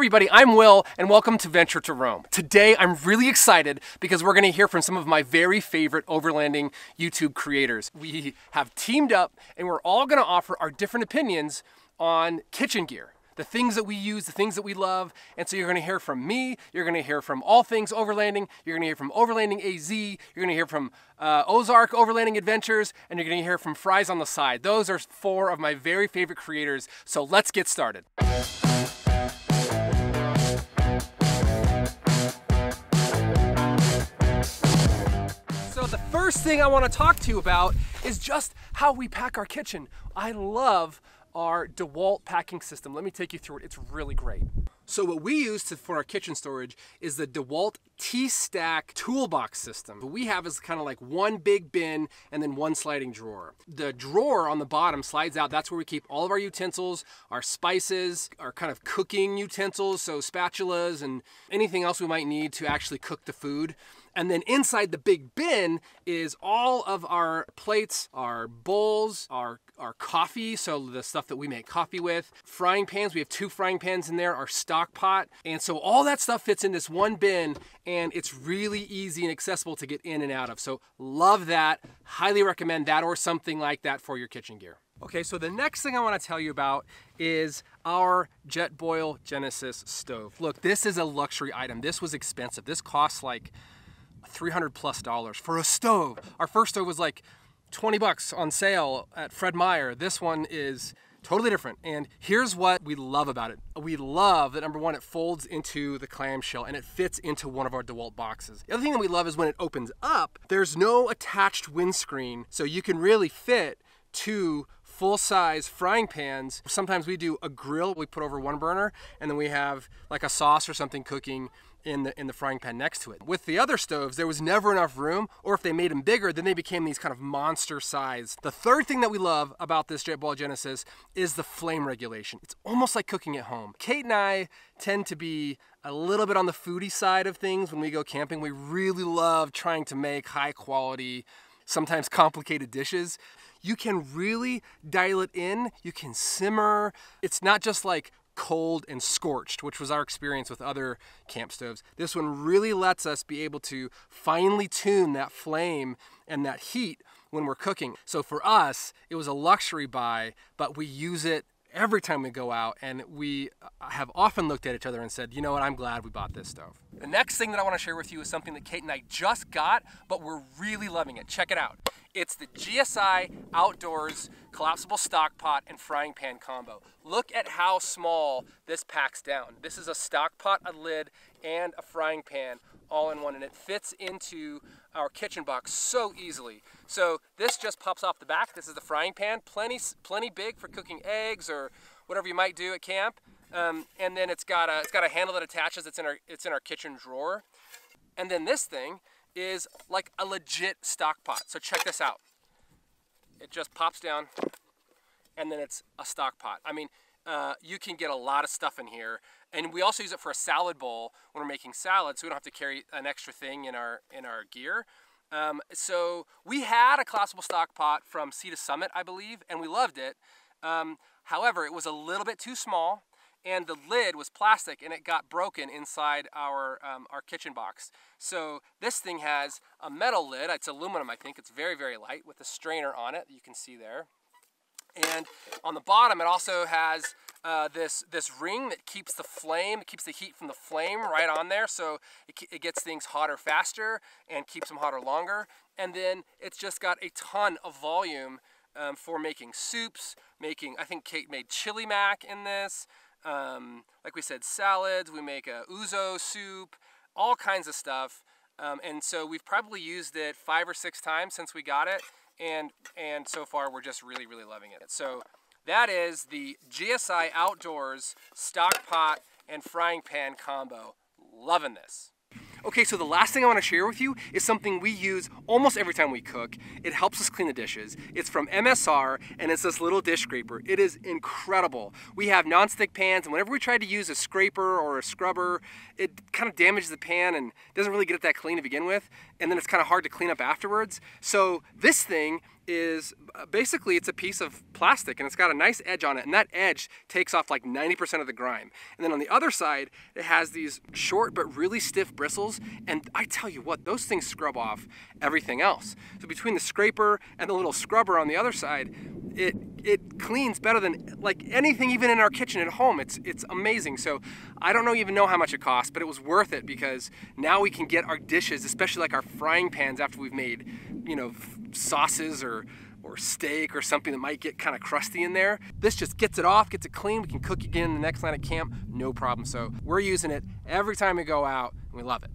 everybody, I'm Will, and welcome to Venture to Roam. Today, I'm really excited because we're going to hear from some of my very favorite overlanding YouTube creators. We have teamed up, and we're all going to offer our different opinions on kitchen gear the things that we use, the things that we love. And so you're going to hear from me, you're going to hear from All Things Overlanding, you're going to hear from Overlanding AZ, you're going to hear from uh, Ozark Overlanding Adventures, and you're going to hear from Fries on the Side. Those are four of my very favorite creators. So let's get started. First thing I want to talk to you about is just how we pack our kitchen. I love our DeWalt packing system. Let me take you through it. It's really great. So what we use to, for our kitchen storage is the DeWalt T-Stak toolbox system. What we have is kind of like one big bin and then one sliding drawer. The drawer on the bottom slides out. That's where we keep all of our utensils, our spices, our kind of cooking utensils, so spatulas and anything else we might need to actually cook the food. And then inside the big bin is all of our plates, our bowls, our, our coffee, so the stuff that we make coffee with, frying pans. We have two frying pans in there, our stock pot. And so all that stuff fits in this one bin and it's really easy and accessible to get in and out of. So love that. Highly recommend that or something like that for your kitchen gear. Okay, so the next thing I want to tell you about is our Jetboil Genesis stove. Look, this is a luxury item. This was expensive. This costs like 300 plus dollars for a stove. Our first stove was like 20 bucks on sale at Fred Meyer. This one is totally different. And here's what we love about it. We love that number one, it folds into the clamshell and it fits into one of our DeWalt boxes. The other thing that we love is when it opens up, there's no attached windscreen. So you can really fit two full-size frying pans. Sometimes we do a grill we put over one burner and then we have like a sauce or something cooking in the in the frying pan next to it. With the other stoves, there was never enough room, or if they made them bigger, then they became these kind of monster size. The third thing that we love about this Jetboil Genesis is the flame regulation. It's almost like cooking at home. Kate and I tend to be a little bit on the foodie side of things when we go camping. We really love trying to make high quality, sometimes complicated dishes you can really dial it in. You can simmer. It's not just like cold and scorched, which was our experience with other camp stoves. This one really lets us be able to finely tune that flame and that heat when we're cooking. So for us, it was a luxury buy, but we use it every time we go out and we have often looked at each other and said, you know what, I'm glad we bought this stove. The next thing that I want to share with you is something that Kate and I just got, but we're really loving it. Check it out. It's the GSI Outdoors Collapsible Stock Pot and Frying Pan Combo. Look at how small this packs down. This is a stock pot, a lid, and a frying pan all in one, and it fits into our kitchen box so easily. So this just pops off the back. This is the frying pan, plenty, plenty big for cooking eggs or whatever you might do at camp. Um, and then it's got a it's got a handle that attaches. It's in our it's in our kitchen drawer. And then this thing is like a legit stock pot. So check this out. It just pops down and then it's a stock pot. I mean, uh, you can get a lot of stuff in here. And we also use it for a salad bowl when we're making salad, so we don't have to carry an extra thing in our, in our gear. Um, so we had a collapsible stock pot from Sea to Summit, I believe, and we loved it. Um, however, it was a little bit too small and the lid was plastic and it got broken inside our, um, our kitchen box. So this thing has a metal lid, it's aluminum I think, it's very, very light with a strainer on it you can see there. And on the bottom it also has uh, this, this ring that keeps the flame, keeps the heat from the flame right on there so it, it gets things hotter faster and keeps them hotter longer. And then it's just got a ton of volume um, for making soups, making, I think Kate made chili mac in this, um, like we said, salads, we make a ouzo soup, all kinds of stuff. Um, and so we've probably used it five or six times since we got it. And, and so far we're just really, really loving it. So that is the GSI Outdoors Stock Pot and Frying Pan Combo. Loving this. Okay, so the last thing I want to share with you is something we use almost every time we cook. It helps us clean the dishes. It's from MSR and it's this little dish scraper. It is incredible. We have non-stick pans and whenever we try to use a scraper or a scrubber, it kind of damages the pan and doesn't really get it that clean to begin with. And then it's kind of hard to clean up afterwards. So this thing is uh, basically it's a piece of plastic and it's got a nice edge on it and that edge takes off like 90% of the grime. And then on the other side, it has these short but really stiff bristles and I tell you what, those things scrub off everything else. So between the scraper and the little scrubber on the other side, it it cleans better than like anything even in our kitchen at home. It's it's amazing. So I don't know even know how much it costs, but it was worth it because now we can get our dishes, especially like our frying pans after we've made, you know, sauces or or steak or something that might get kind of crusty in there. This just gets it off, gets it clean. We can cook again in the next night at camp, no problem. So we're using it every time we go out and we love it.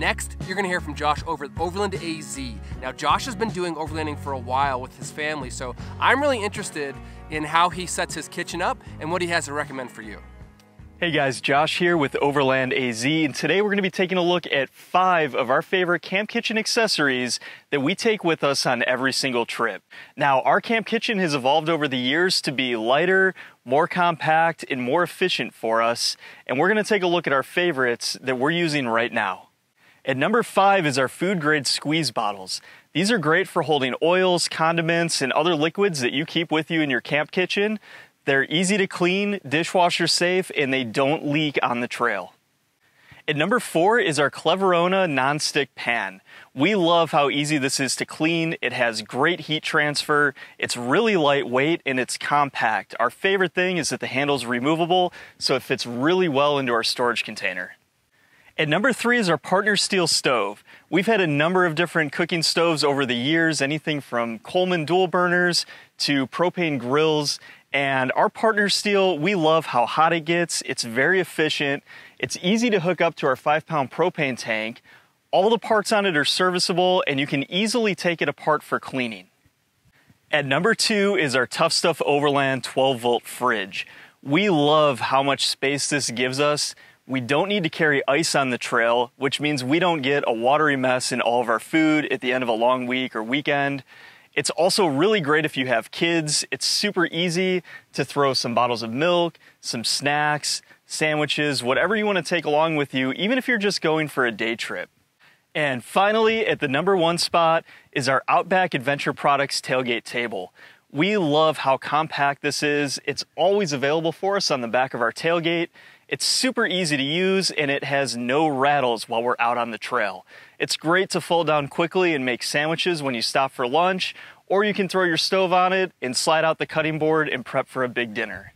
Next, you're gonna hear from Josh over at Overland AZ. Now, Josh has been doing overlanding for a while with his family, so I'm really interested in how he sets his kitchen up and what he has to recommend for you. Hey guys, Josh here with Overland AZ, and today we're going to be taking a look at five of our favorite camp kitchen accessories that we take with us on every single trip. Now, our camp kitchen has evolved over the years to be lighter, more compact, and more efficient for us, and we're going to take a look at our favorites that we're using right now. At number five is our food grade squeeze bottles. These are great for holding oils, condiments, and other liquids that you keep with you in your camp kitchen. They're easy to clean, dishwasher safe, and they don't leak on the trail. At number four is our Cleverona nonstick pan. We love how easy this is to clean. It has great heat transfer. It's really lightweight and it's compact. Our favorite thing is that the handle's removable, so it fits really well into our storage container. At number three is our Partner Steel stove. We've had a number of different cooking stoves over the years, anything from Coleman dual burners to propane grills. And our Partner Steel, we love how hot it gets. It's very efficient. It's easy to hook up to our five pound propane tank. All the parts on it are serviceable and you can easily take it apart for cleaning. At number two is our Tough Stuff Overland 12 volt fridge. We love how much space this gives us. We don't need to carry ice on the trail, which means we don't get a watery mess in all of our food at the end of a long week or weekend. It's also really great if you have kids. It's super easy to throw some bottles of milk, some snacks, sandwiches, whatever you want to take along with you, even if you're just going for a day trip. And finally, at the number one spot is our Outback Adventure Products tailgate table. We love how compact this is. It's always available for us on the back of our tailgate. It's super easy to use and it has no rattles while we're out on the trail. It's great to fold down quickly and make sandwiches when you stop for lunch, or you can throw your stove on it and slide out the cutting board and prep for a big dinner.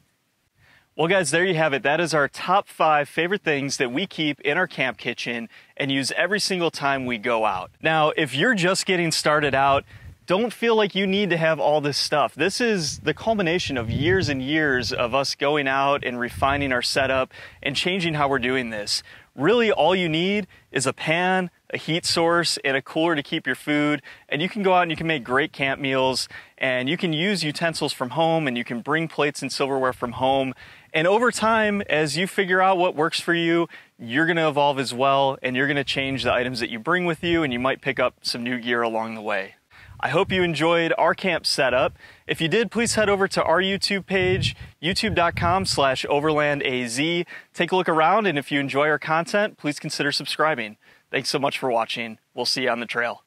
Well guys, there you have it. That is our top five favorite things that we keep in our camp kitchen and use every single time we go out. Now, if you're just getting started out, don't feel like you need to have all this stuff. This is the culmination of years and years of us going out and refining our setup and changing how we're doing this. Really, all you need is a pan, a heat source, and a cooler to keep your food. And you can go out and you can make great camp meals and you can use utensils from home and you can bring plates and silverware from home. And over time, as you figure out what works for you, you're going to evolve as well and you're going to change the items that you bring with you and you might pick up some new gear along the way. I hope you enjoyed our camp setup. If you did, please head over to our YouTube page, youtube.com slash overlandaz. Take a look around, and if you enjoy our content, please consider subscribing. Thanks so much for watching. We'll see you on the trail.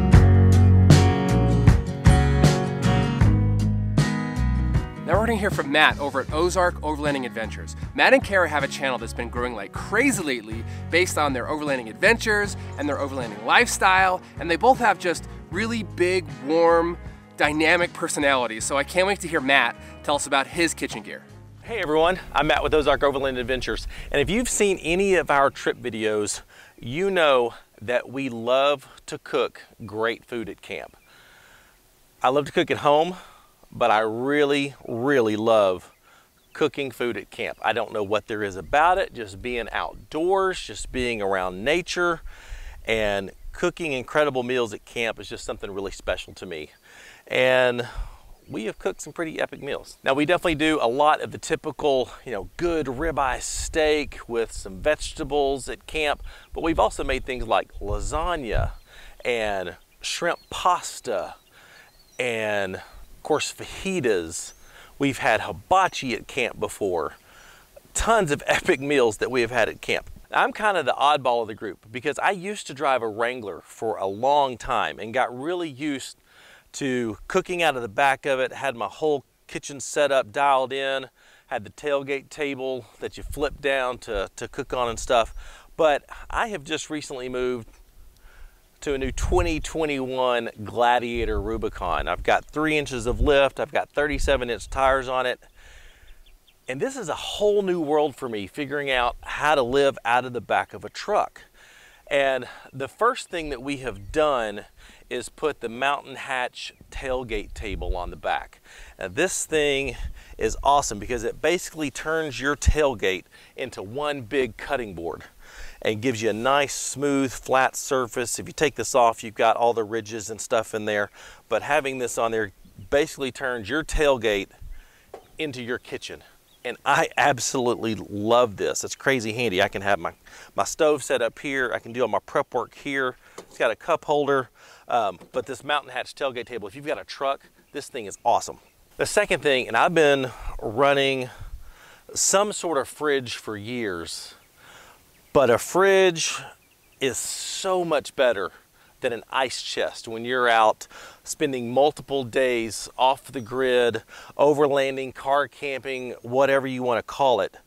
Now we're going to hear from Matt over at Ozark Overlanding Adventures. Matt and Kara have a channel that's been growing like crazy lately based on their overlanding adventures and their overlanding lifestyle, and they both have just really big, warm, dynamic personalities. So I can't wait to hear Matt tell us about his kitchen gear. Hey everyone, I'm Matt with Ozark Overland Adventures. And if you've seen any of our trip videos, you know that we love to cook great food at camp. I love to cook at home, but I really, really love cooking food at camp. I don't know what there is about it, just being outdoors, just being around nature, and cooking incredible meals at camp is just something really special to me. And we have cooked some pretty epic meals. Now we definitely do a lot of the typical, you know, good ribeye steak with some vegetables at camp, but we've also made things like lasagna and shrimp pasta and of course fajitas. We've had hibachi at camp before. Tons of epic meals that we have had at camp. I'm kind of the oddball of the group because I used to drive a Wrangler for a long time and got really used to cooking out of the back of it, had my whole kitchen set up, dialed in, had the tailgate table that you flip down to, to cook on and stuff. But I have just recently moved to a new 2021 Gladiator Rubicon. I've got three inches of lift, I've got 37 inch tires on it, and this is a whole new world for me, figuring out how to live out of the back of a truck. And the first thing that we have done is put the mountain hatch tailgate table on the back. Now this thing is awesome because it basically turns your tailgate into one big cutting board and gives you a nice smooth flat surface. If you take this off you've got all the ridges and stuff in there but having this on there basically turns your tailgate into your kitchen and I absolutely love this. It's crazy handy. I can have my, my stove set up here. I can do all my prep work here. It's got a cup holder, um, but this Mountain Hatch tailgate table, if you've got a truck, this thing is awesome. The second thing, and I've been running some sort of fridge for years, but a fridge is so much better than an ice chest when you're out spending multiple days off the grid, overlanding, car camping, whatever you want to call it.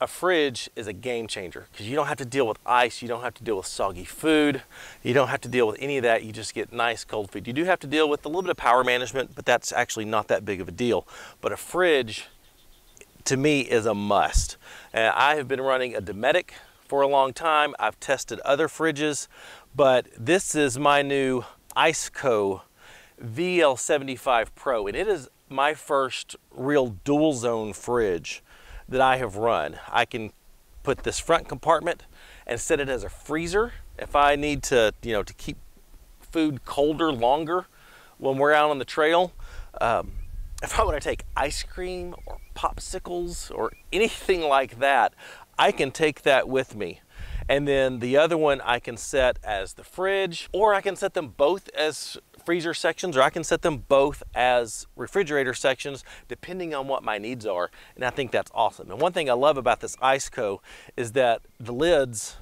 A fridge is a game changer because you don't have to deal with ice, you don't have to deal with soggy food, you don't have to deal with any of that. You just get nice cold food. You do have to deal with a little bit of power management, but that's actually not that big of a deal. But a fridge, to me, is a must. And I have been running a Dometic for a long time. I've tested other fridges, but this is my new Iceco VL75 Pro, and it is my first real dual zone fridge that I have run. I can put this front compartment and set it as a freezer if I need to, you know, to keep food colder longer when we're out on the trail. Um, if I want to take ice cream or popsicles or anything like that, I can take that with me. And then the other one I can set as the fridge, or I can set them both as freezer sections, or I can set them both as refrigerator sections, depending on what my needs are. And I think that's awesome. And one thing I love about this Iceco is that the lids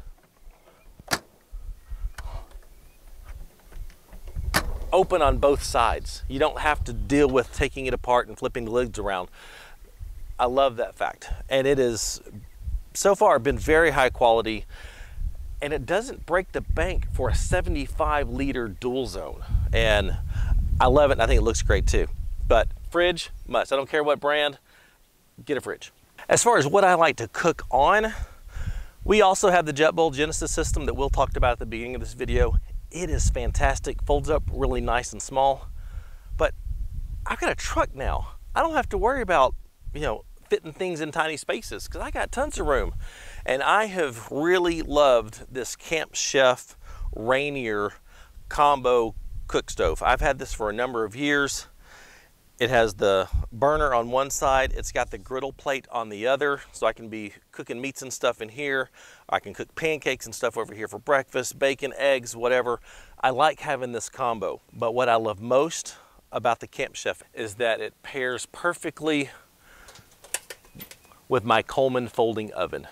open on both sides. You don't have to deal with taking it apart and flipping the lids around. I love that fact. And it is so far been very high quality and it doesn't break the bank for a 75 liter dual zone. And I love it and I think it looks great too. But fridge, must. I don't care what brand, get a fridge. As far as what I like to cook on, we also have the Jetboil Genesis system that Will talked about at the beginning of this video. It is fantastic, folds up really nice and small. But I've got a truck now. I don't have to worry about, you know, fitting things in tiny spaces because I got tons of room. And I have really loved this Camp Chef Rainier combo cook stove. I've had this for a number of years. It has the burner on one side, it's got the griddle plate on the other, so I can be cooking meats and stuff in here. I can cook pancakes and stuff over here for breakfast, bacon, eggs, whatever. I like having this combo, but what I love most about the Camp Chef is that it pairs perfectly with my Coleman folding oven.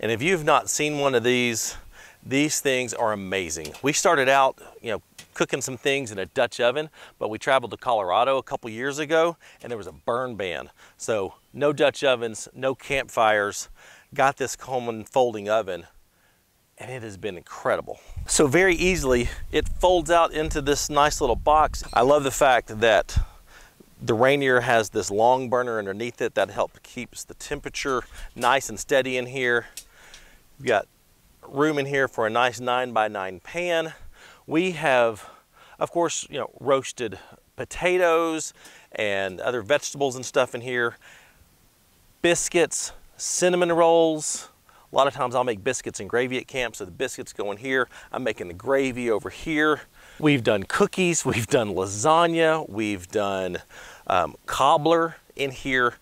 And if you've not seen one of these, these things are amazing. We started out, you know, cooking some things in a Dutch oven, but we traveled to Colorado a couple years ago and there was a burn ban. So no Dutch ovens, no campfires, got this Coleman folding oven and it has been incredible. So very easily, it folds out into this nice little box. I love the fact that the Rainier has this long burner underneath it that helps keeps the temperature nice and steady in here. We've got room in here for a nice nine by nine pan. We have, of course, you know, roasted potatoes and other vegetables and stuff in here. Biscuits, cinnamon rolls. A lot of times I'll make biscuits and gravy at camp, so the biscuits go in here. I'm making the gravy over here. We've done cookies, we've done lasagna, we've done um, cobbler in here.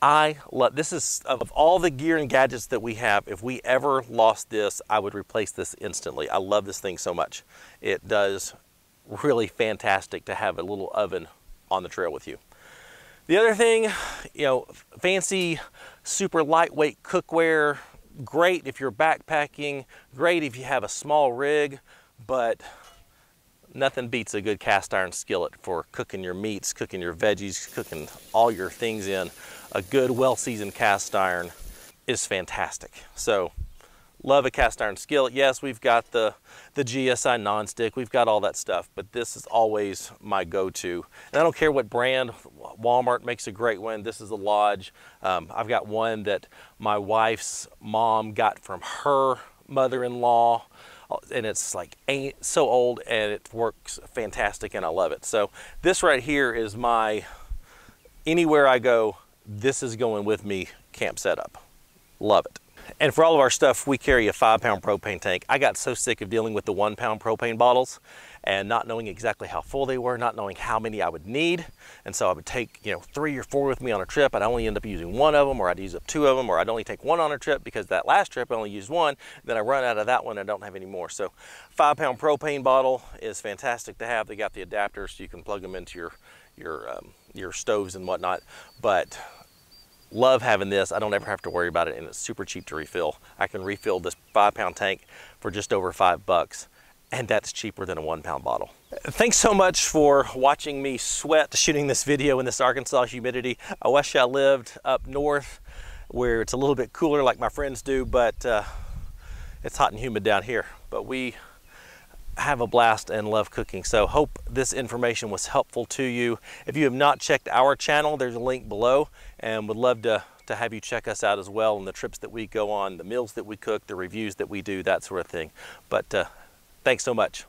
I love, this is, of all the gear and gadgets that we have, if we ever lost this, I would replace this instantly. I love this thing so much. It does really fantastic to have a little oven on the trail with you. The other thing, you know, fancy, super lightweight cookware, great if you're backpacking, great if you have a small rig, but nothing beats a good cast iron skillet for cooking your meats, cooking your veggies, cooking all your things in. A good, well-seasoned cast iron is fantastic. So love a cast iron skillet. Yes, we've got the, the GSI nonstick, we've got all that stuff, but this is always my go-to. And I don't care what brand, Walmart makes a great one. This is a Lodge. Um, I've got one that my wife's mom got from her mother-in-law and it's like so old and it works fantastic and I love it. So this right here is my, anywhere I go, this is going with me camp setup. Love it. And for all of our stuff, we carry a five pound propane tank. I got so sick of dealing with the one pound propane bottles and not knowing exactly how full they were, not knowing how many I would need. And so I would take, you know, three or four with me on a trip. I'd only end up using one of them, or I'd use up two of them, or I'd only take one on a trip because that last trip I only used one. Then I run out of that one and I don't have any more. So five pound propane bottle is fantastic to have. They got the adapters so you can plug them into your, your, um, your stoves and whatnot. But love having this. I don't ever have to worry about it and it's super cheap to refill. I can refill this five pound tank for just over five bucks and that's cheaper than a one pound bottle. Thanks so much for watching me sweat shooting this video in this Arkansas humidity. I wish I lived up north where it's a little bit cooler like my friends do, but uh, it's hot and humid down here. But we have a blast and love cooking. So hope this information was helpful to you. If you have not checked our channel, there's a link below and would love to to have you check us out as well and the trips that we go on, the meals that we cook, the reviews that we do, that sort of thing. But uh, Thanks so much.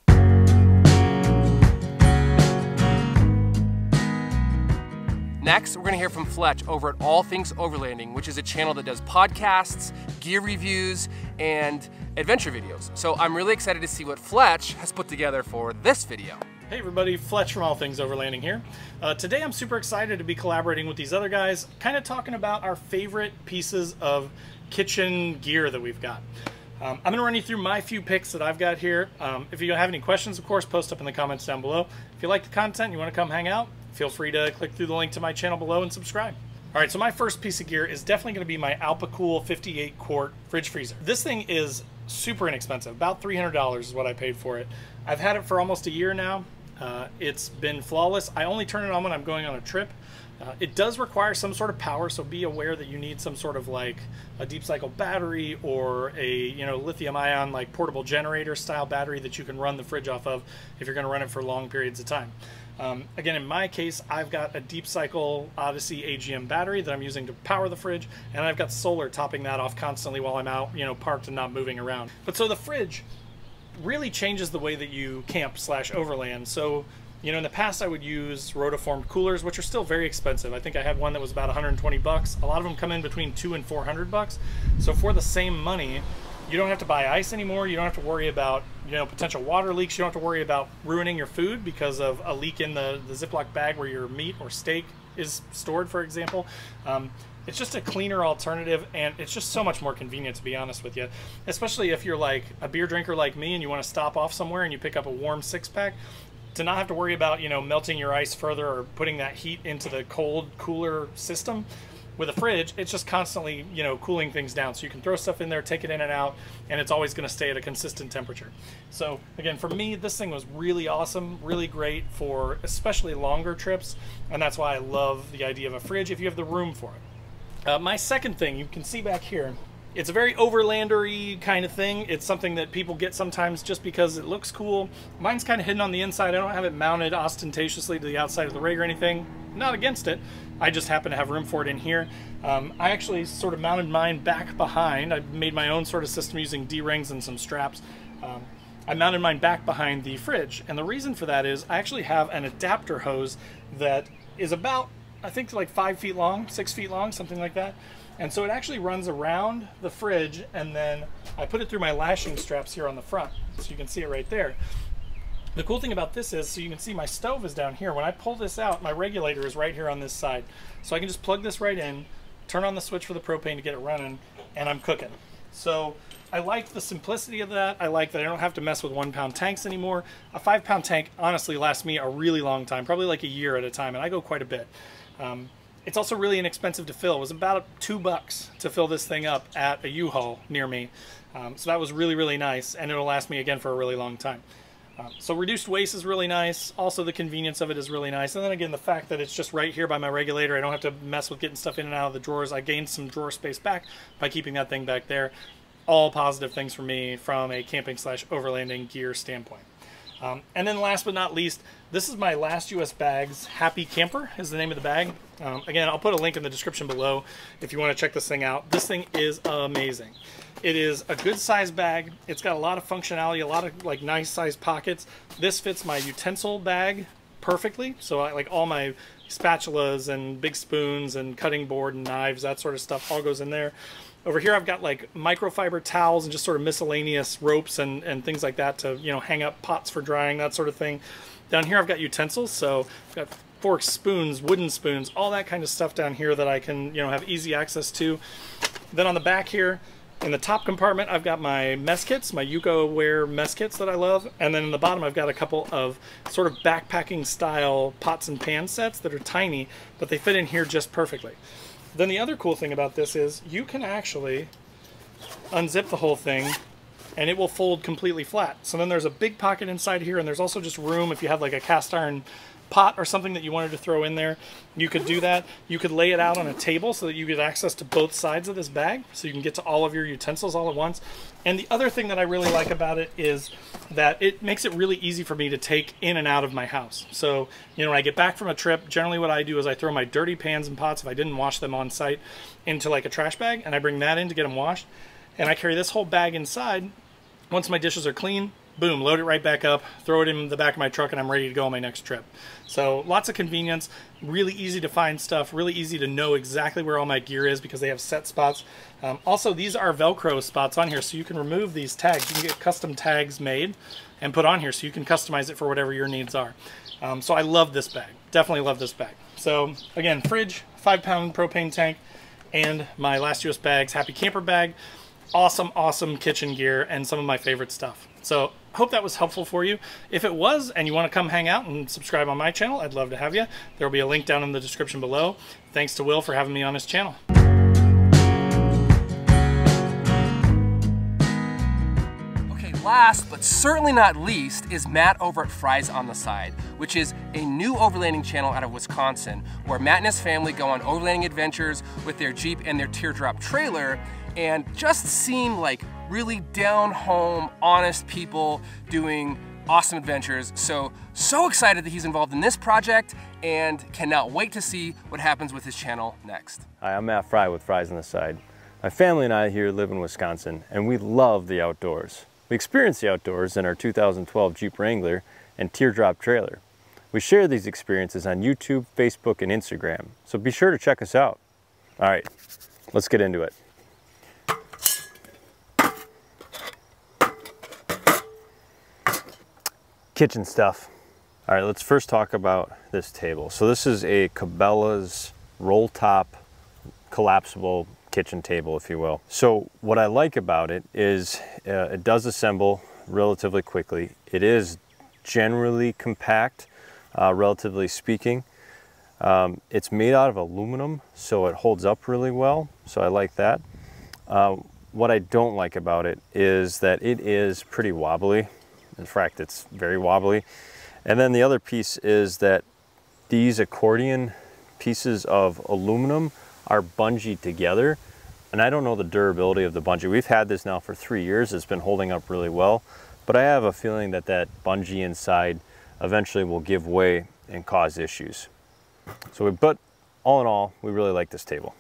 Next, we're to hear from Fletch over at All Things Overlanding, which is a channel that does podcasts, gear reviews, and adventure videos. So I'm really excited to see what Fletch has put together for this video. Hey everybody, Fletch from All Things Overlanding here. Uh, today I'm super excited to be collaborating with these other guys, kind of talking about our favorite pieces of kitchen gear that we've got. Um, I'm going to run you through my few picks that I've got here. Um, if you have any questions, of course, post up in the comments down below. If you like the content you want to come hang out, feel free to click through the link to my channel below and subscribe. All right, so my first piece of gear is definitely going to be my Alpicool 58 quart fridge freezer. This thing is super inexpensive, about $300 is what I paid for it. I've had it for almost a year now. Uh, it's been flawless. I only turn it on when I'm going on a trip. Uh, it does require some sort of power, so be aware that you need some sort of like a deep cycle battery or a you know lithium ion like portable generator style battery that you can run the fridge off of if you're going to run it for long periods of time. Um, again, in my case, I've got a deep cycle Odyssey AGM battery that I'm using to power the fridge, and I've got solar topping that off constantly while I'm out, you know, parked and not moving around. But so the fridge really changes the way that you camp slash overland. So you know, in the past I would use rotoformed coolers, which are still very expensive. I think I had one that was about 120 bucks. A lot of them come in between two and 400 bucks. So for the same money, you don't have to buy ice anymore. You don't have to worry about, you know, potential water leaks. You don't have to worry about ruining your food because of a leak in the, the Ziploc bag where your meat or steak is stored, for example. Um, it's just a cleaner alternative and it's just so much more convenient to be honest with you especially if you're like a beer drinker like me and you want to stop off somewhere and you pick up a warm six pack to not have to worry about you know melting your ice further or putting that heat into the cold cooler system with a fridge it's just constantly you know cooling things down so you can throw stuff in there take it in and out and it's always going to stay at a consistent temperature so again for me this thing was really awesome really great for especially longer trips and that's why i love the idea of a fridge if you have the room for it uh, my second thing you can see back here it's a very overlandery kind of thing. It's something that people get sometimes just because it looks cool. Mine's kind of hidden on the inside. I don't have it mounted ostentatiously to the outside of the rig or anything. Not against it. I just happen to have room for it in here. Um, I actually sort of mounted mine back behind. I made my own sort of system using D-rings and some straps. Um, I mounted mine back behind the fridge. And the reason for that is I actually have an adapter hose that is about, I think like five feet long, six feet long, something like that. And so it actually runs around the fridge and then I put it through my lashing straps here on the front. So you can see it right there. The cool thing about this is, so you can see my stove is down here. When I pull this out, my regulator is right here on this side. So I can just plug this right in, turn on the switch for the propane to get it running, and I'm cooking. So I like the simplicity of that. I like that I don't have to mess with one pound tanks anymore. A five pound tank honestly lasts me a really long time, probably like a year at a time, and I go quite a bit. Um, it's also really inexpensive to fill. It was about two bucks to fill this thing up at a U-Haul near me. Um, so that was really, really nice, and it'll last me again for a really long time. Um, so reduced waste is really nice. Also, the convenience of it is really nice. And then again, the fact that it's just right here by my regulator, I don't have to mess with getting stuff in and out of the drawers. I gained some drawer space back by keeping that thing back there. All positive things for me from a camping slash overlanding gear standpoint. Um, and then last but not least, this is my last US Bags Happy Camper is the name of the bag. Um, again, I'll put a link in the description below if you want to check this thing out. This thing is amazing. It is a good size bag. It's got a lot of functionality, a lot of like nice size pockets. This fits my utensil bag perfectly. So I, like all my spatulas and big spoons and cutting board and knives, that sort of stuff all goes in there. Over here I've got like microfiber towels and just sort of miscellaneous ropes and, and things like that to, you know, hang up pots for drying, that sort of thing. Down here I've got utensils, so I've got forks, spoons, wooden spoons, all that kind of stuff down here that I can, you know, have easy access to. Then on the back here, in the top compartment, I've got my mess kits, my Yuko Wear mess kits that I love. And then in the bottom, I've got a couple of sort of backpacking style pots and pan sets that are tiny, but they fit in here just perfectly. Then the other cool thing about this is you can actually unzip the whole thing and it will fold completely flat. So then there's a big pocket inside here and there's also just room if you have like a cast iron pot or something that you wanted to throw in there, you could do that. You could lay it out on a table so that you get access to both sides of this bag so you can get to all of your utensils all at once. And the other thing that I really like about it is that it makes it really easy for me to take in and out of my house. So, you know, when I get back from a trip, generally what I do is I throw my dirty pans and pots, if I didn't wash them on site, into like a trash bag and I bring that in to get them washed. And I carry this whole bag inside. Once my dishes are clean, boom, load it right back up, throw it in the back of my truck, and I'm ready to go on my next trip. So lots of convenience, really easy to find stuff, really easy to know exactly where all my gear is because they have set spots. Um, also, these are Velcro spots on here, so you can remove these tags. You can get custom tags made and put on here so you can customize it for whatever your needs are. Um, so I love this bag, definitely love this bag. So again, fridge, five pound propane tank, and my last US bags, Happy Camper bag. Awesome, awesome kitchen gear and some of my favorite stuff. So hope that was helpful for you. If it was and you want to come hang out and subscribe on my channel, I'd love to have you. There will be a link down in the description below. Thanks to Will for having me on his channel. Okay, last but certainly not least is Matt over at Fries on the Side, which is a new overlanding channel out of Wisconsin where Matt and his family go on overlanding adventures with their Jeep and their teardrop trailer and just seem like really down home, honest people doing awesome adventures. So, so excited that he's involved in this project and cannot wait to see what happens with his channel next. Hi, I'm Matt Fry with Fries on the Side. My family and I here live in Wisconsin and we love the outdoors. We experience the outdoors in our 2012 Jeep Wrangler and teardrop trailer. We share these experiences on YouTube, Facebook, and Instagram, so be sure to check us out. All right, let's get into it. Kitchen stuff. All right, let's first talk about this table. So this is a Cabela's roll top collapsible kitchen table, if you will. So what I like about it is uh, it does assemble relatively quickly. It is generally compact, uh, relatively speaking. Um, it's made out of aluminum, so it holds up really well. So I like that. Uh, what I don't like about it is that it is pretty wobbly. In fact, it's very wobbly. And then the other piece is that these accordion pieces of aluminum are bungee together. And I don't know the durability of the bungee. We've had this now for three years. It's been holding up really well. But I have a feeling that that bungee inside eventually will give way and cause issues. So, we, but all in all, we really like this table.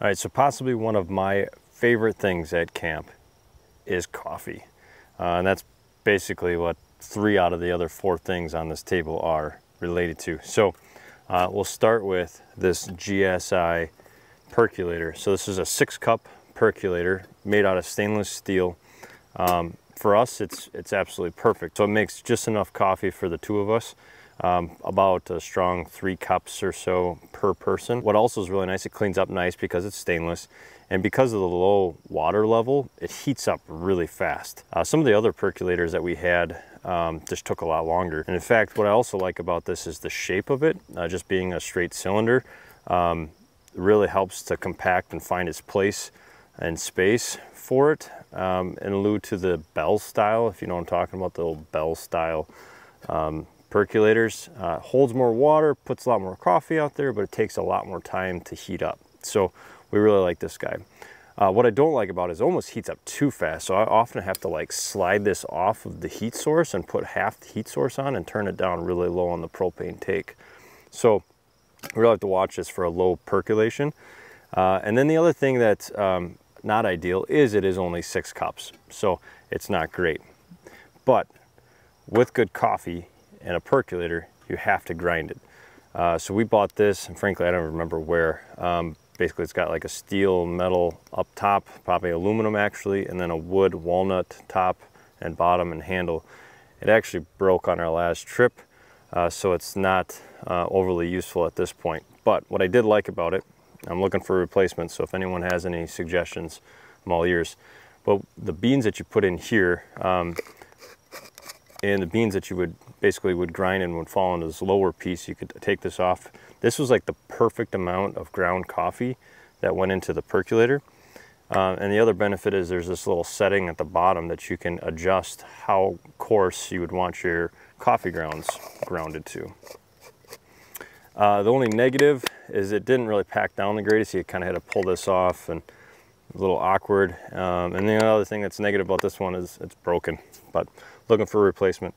All right, so possibly one of my favorite things at camp is coffee. Uh, and that's basically what three out of the other four things on this table are related to. So uh, we'll start with this GSI percolator. So this is a six cup percolator made out of stainless steel. Um, for us, it's, it's absolutely perfect. So it makes just enough coffee for the two of us. Um, about a strong three cups or so per person. What also is really nice, it cleans up nice because it's stainless and because of the low water level, it heats up really fast. Uh, some of the other percolators that we had um, just took a lot longer. And in fact, what I also like about this is the shape of it, uh, just being a straight cylinder. um, really helps to compact and find its place and space for it. Um, and lieu to the Bell style, if you know what I'm talking about, the old Bell style um, percolators. Uh, holds more water, puts a lot more coffee out there, but it takes a lot more time to heat up. So we really like this guy. Uh, what I don't like about it is it almost heats up too fast. So I often have to like slide this off of the heat source and put half the heat source on and turn it down really low on the propane take. So we really have to watch this for a low percolation. Uh, and then the other thing that's um, not ideal is it is only six cups. So it's not great. But with good coffee and a percolator, you have to grind it. Uh, so we bought this, and frankly, I don't remember where, um, basically it's got like a steel metal up top, probably aluminum actually, and then a wood walnut top and bottom and handle. It actually broke on our last trip, uh, so it's not uh, overly useful at this point. But what I did like about it, I'm looking for replacements, so if anyone has any suggestions, I'm all ears. But the beans that you put in here, um, and the beans that you would basically would grind and would fall into this lower piece, you could take this off this was like the perfect amount of ground coffee that went into the percolator. Uh, and the other benefit is there's this little setting at the bottom that you can adjust how coarse you would want your coffee grounds grounded to. Uh, the only negative is it didn't really pack down the greatest. You kind of had to pull this off and a little awkward. Um, and the other thing that's negative about this one is it's broken, but looking for a replacement.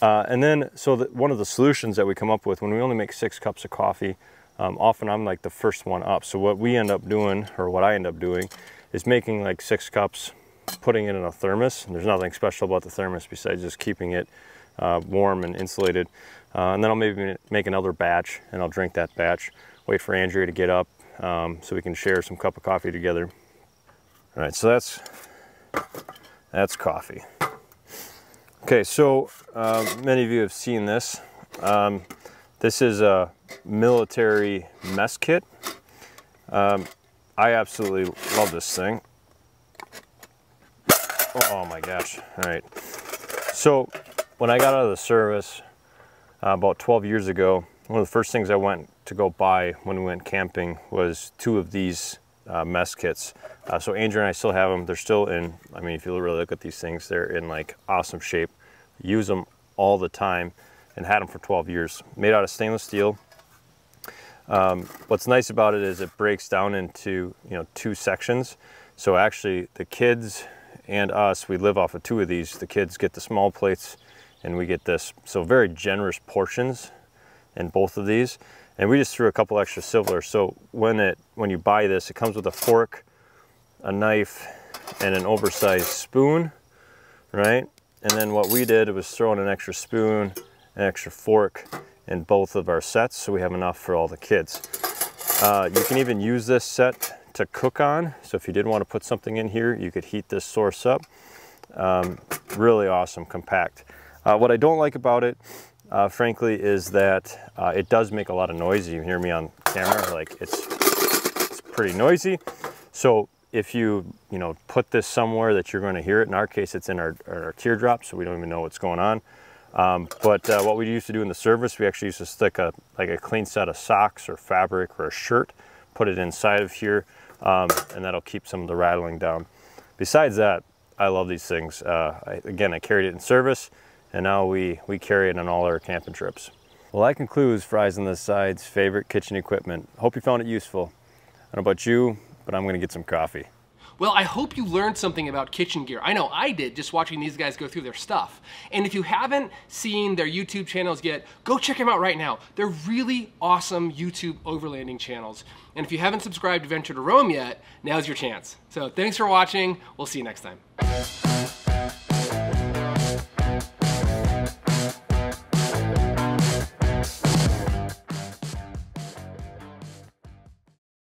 Uh, and then, so the, one of the solutions that we come up with when we only make six cups of coffee, um, often I'm like the first one up. So what we end up doing, or what I end up doing, is making like six cups, putting it in a thermos. And there's nothing special about the thermos besides just keeping it uh, warm and insulated. Uh, and then I'll maybe make another batch and I'll drink that batch. Wait for Andrea to get up um, so we can share some cup of coffee together. All right, so that's that's coffee. Okay, so uh, many of you have seen this. Um, this is a military mess kit. Um, I absolutely love this thing. Oh my gosh, all right. So when I got out of the service uh, about 12 years ago, one of the first things I went to go buy when we went camping was two of these uh, mess kits. Uh, so Andrew and I still have them. They're still in, I mean, if you really look at these things, they're in like awesome shape. Use them all the time and had them for 12 years. Made out of stainless steel. Um, what's nice about it is it breaks down into, you know, two sections. So actually the kids and us, we live off of two of these. The kids get the small plates and we get this. So very generous portions in both of these and we just threw a couple extra silver. So when it when you buy this, it comes with a fork, a knife, and an oversized spoon, right? And then what we did was throw in an extra spoon, an extra fork in both of our sets, so we have enough for all the kids. Uh, you can even use this set to cook on. So if you did want to put something in here, you could heat this source up. Um, really awesome, compact. Uh, what I don't like about it uh, frankly, is that uh, it does make a lot of noise. You hear me on camera, like it's, it's pretty noisy. So if you, you know, put this somewhere that you're going to hear it, in our case, it's in our, our teardrop, so we don't even know what's going on. Um, but uh, what we used to do in the service, we actually used to stick a, like a clean set of socks or fabric or a shirt, put it inside of here, um, and that'll keep some of the rattling down. Besides that, I love these things. Uh, I, again, I carried it in service and now we, we carry it on all our camping trips. Well, that concludes Fries on the Side's favorite kitchen equipment. Hope you found it useful. I don't know about you, but I'm gonna get some coffee. Well, I hope you learned something about kitchen gear. I know I did just watching these guys go through their stuff. And if you haven't seen their YouTube channels yet, go check them out right now. They're really awesome YouTube overlanding channels. And if you haven't subscribed to Venture to Roam yet, now's your chance. So thanks for watching. We'll see you next time.